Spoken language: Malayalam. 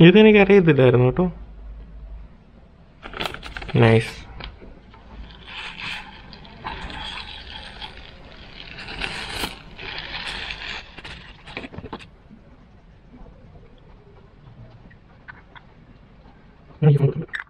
ഇതെനിക്ക് അറിയത്തില്ലായിരുന്നു കേട്ടോ നൈസ് Thank you.